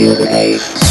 Wild.